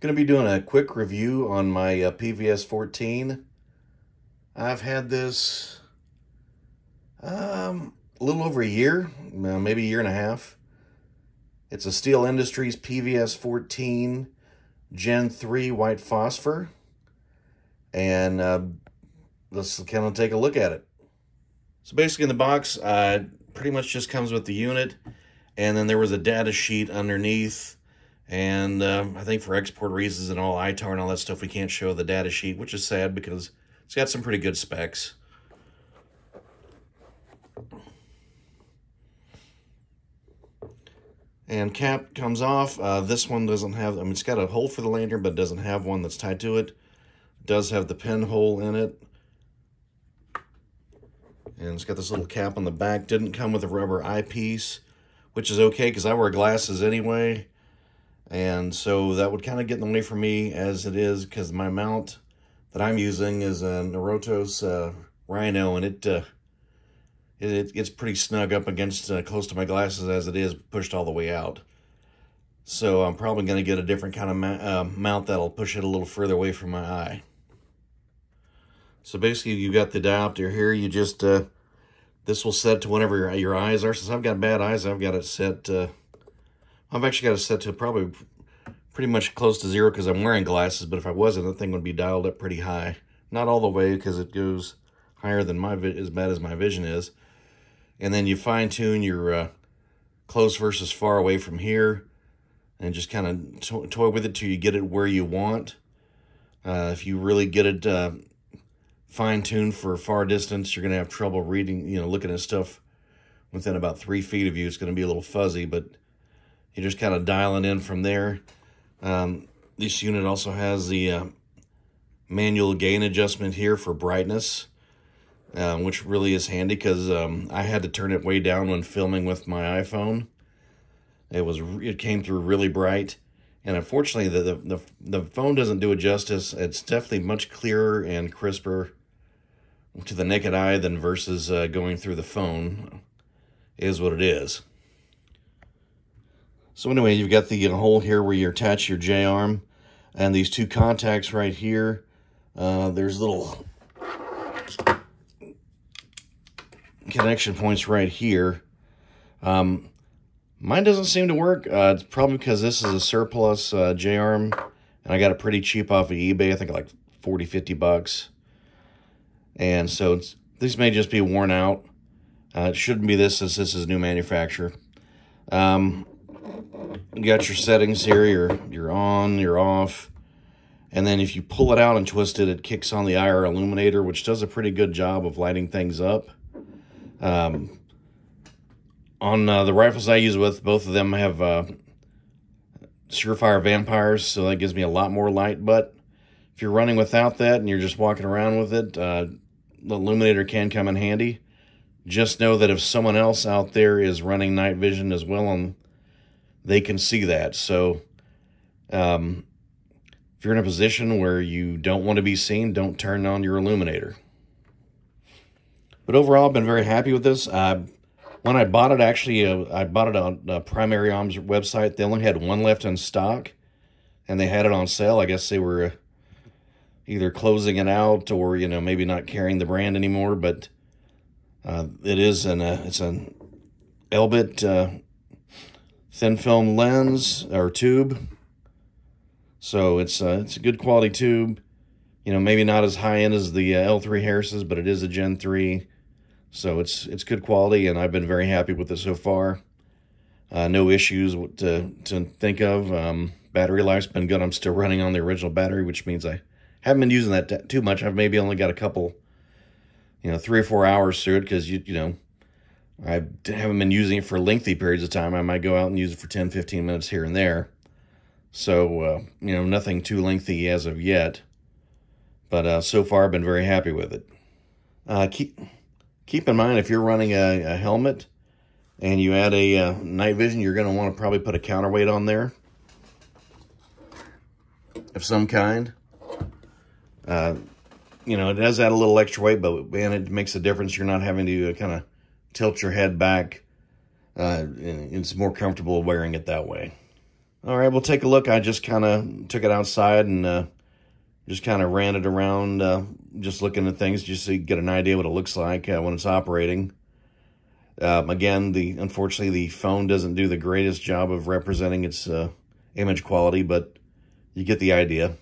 Going to be doing a quick review on my uh, PVS 14. I've had this um, a little over a year, uh, maybe a year and a half. It's a Steele Industries PVS 14 Gen 3 white phosphor. And uh, let's kind of take a look at it. So basically in the box, uh, pretty much just comes with the unit. And then there was a data sheet underneath and um, I think for export reasons and all ITAR and all that stuff, we can't show the data sheet, which is sad because it's got some pretty good specs. And cap comes off. Uh, this one doesn't have, I mean, it's got a hole for the lanyard, but doesn't have one that's tied to it. it does have the pinhole in it. And it's got this little cap on the back. Didn't come with a rubber eyepiece, which is okay because I wear glasses anyway. And so that would kind of get in the way for me as it is because my mount that I'm using is a Norotos uh, Rhino and it, uh, it, it gets pretty snug up against uh, close to my glasses as it is pushed all the way out. So I'm probably going to get a different kind of ma uh, mount that'll push it a little further away from my eye. So basically you've got the diopter here. You just, uh, this will set to whenever your, your eyes are. Since I've got bad eyes, I've got it set uh, I've actually got it set to probably pretty much close to zero because I'm wearing glasses, but if I wasn't, the thing would be dialed up pretty high. Not all the way because it goes higher than my, as bad as my vision is. And then you fine tune your uh, close versus far away from here and just kind of to toy with it till you get it where you want. Uh, if you really get it uh, fine tuned for far distance, you're going to have trouble reading, you know, looking at stuff within about three feet of you. It's going to be a little fuzzy, but you just kind of dial it in from there. Um, this unit also has the uh, manual gain adjustment here for brightness, uh, which really is handy because um, I had to turn it way down when filming with my iPhone. It was it came through really bright, and unfortunately, the the the phone doesn't do it justice. It's definitely much clearer and crisper to the naked eye than versus uh, going through the phone. Is what it is. So anyway, you've got the hole here where you attach your J-arm and these two contacts right here. Uh, there's little connection points right here. Um, mine doesn't seem to work. Uh, it's probably because this is a surplus uh, J-arm and I got it pretty cheap off of eBay. I think like 40, 50 bucks. And so these may just be worn out. Uh, it shouldn't be this since this is new manufacturer. Um, you got your settings here. You're, you're on, you're off. And then if you pull it out and twist it, it kicks on the IR illuminator, which does a pretty good job of lighting things up. Um, on uh, the rifles I use with, both of them have uh, Surefire Vampires, so that gives me a lot more light. But if you're running without that and you're just walking around with it, uh, the illuminator can come in handy. Just know that if someone else out there is running night vision as well on they can see that. So um, if you're in a position where you don't want to be seen, don't turn on your illuminator. But overall, I've been very happy with this. Uh, when I bought it, actually, uh, I bought it on Primary Arms website. They only had one left in stock, and they had it on sale. I guess they were uh, either closing it out or, you know, maybe not carrying the brand anymore. But uh, it is an, uh, it's an Elbit uh, thin film lens or tube. So it's uh, it's a good quality tube. You know, maybe not as high end as the uh, L3 Harris's, but it is a Gen 3. So it's it's good quality, and I've been very happy with it so far. Uh, no issues to, to think of. Um, battery life's been good. I'm still running on the original battery, which means I haven't been using that too much. I've maybe only got a couple, you know, three or four hours through it because, you, you know, I haven't been using it for lengthy periods of time. I might go out and use it for 10, 15 minutes here and there. So, uh, you know, nothing too lengthy as of yet. But uh, so far, I've been very happy with it. Uh, keep, keep in mind, if you're running a, a helmet and you add a uh, night vision, you're going to want to probably put a counterweight on there of some kind. Uh, you know, it does add a little extra weight, but man, it makes a difference. You're not having to uh, kind of tilt your head back. Uh, it's more comfortable wearing it that way. All right, we'll take a look. I just kind of took it outside and uh, just kind of ran it around, uh, just looking at things, just to get an idea what it looks like uh, when it's operating. Um, again, the unfortunately, the phone doesn't do the greatest job of representing its uh, image quality, but you get the idea.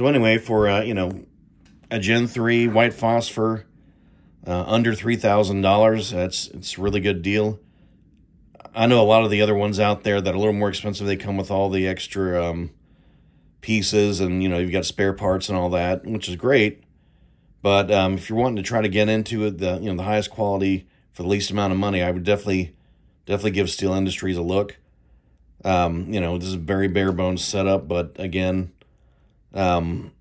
So anyway, for, uh, you know, a Gen 3 white phosphor, uh, under $3,000, that's it's a really good deal. I know a lot of the other ones out there that are a little more expensive, they come with all the extra um, pieces and, you know, you've got spare parts and all that, which is great. But um, if you're wanting to try to get into it, the, you know, the highest quality for the least amount of money, I would definitely, definitely give Steele Industries a look. Um, you know, this is very bare bones setup, but again, um,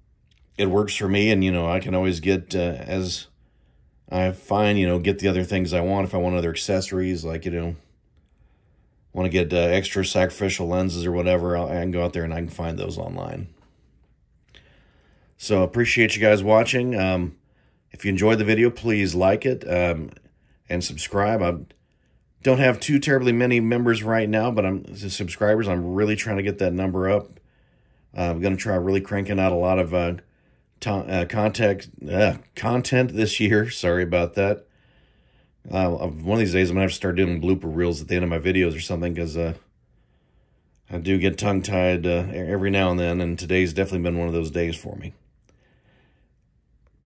it works for me, and you know I can always get uh, as I find you know get the other things I want if I want other accessories like you know want to get uh, extra sacrificial lenses or whatever I'll, I can go out there and I can find those online. So appreciate you guys watching. Um, if you enjoyed the video, please like it um, and subscribe. I don't have too terribly many members right now, but I'm subscribers. I'm really trying to get that number up. Uh, I'm going to try really cranking out a lot of uh, uh, contact, uh, content this year. Sorry about that. Uh, one of these days, I'm going to have to start doing blooper reels at the end of my videos or something because uh, I do get tongue-tied uh, every now and then, and today's definitely been one of those days for me.